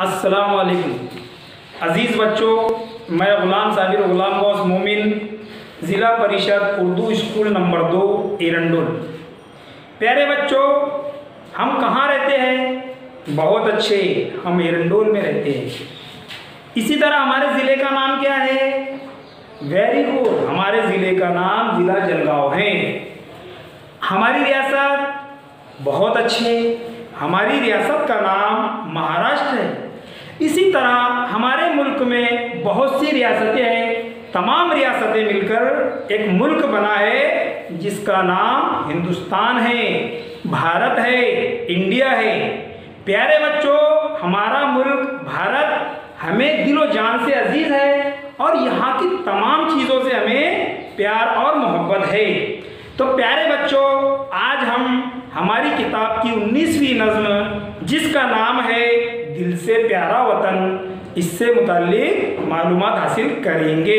अस्सलाम वालेकुम अज़ीज़ बच्चों, मैं ग़ुलाम साबिर ग़ुलाम गौस मोमिन, ज़िला परिषद उर्दू स्कूल नंबर दो, एरंडुल। प्यारे बच्चों, हम कहाँ रहते हैं? बहुत अच्छे, हम एरंडोल में रहते हैं। इसी तरह हमारे ज़िले का नाम क्या है? वेरी गुड, हमारे ज़िले का नाम ज़िला जलगांव है। हमारी रियासत बहुत अच्छे, हमारी रियासत का नाम महाराष्ट्र है इसी तरह हमारे मुल्क में बहुत सी रियासतें हैं। तमाम रियासतें मिलकर एक मुल्क बना है, जिसका नाम हिंदुस्तान है, भारत है, इंडिया है। प्यारे बच्चों, हमारा मुल्क भारत हमें दिलो जान से अज़ीज़ है और यहाँ की तमाम चीज़ों से हमें प्यार और मोहब्बत है। तो प्यारे बच्चों, आज हम हमारी किताब की उन्नीसवीं नज्म, जिसका नाम है दिल से प्यारा वतन इससे मुतल मालूम हासिल करेंगे।